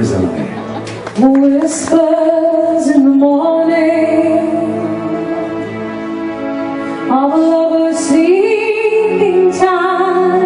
Here's Emily. Whispers in the morning of a lover's sleeping time.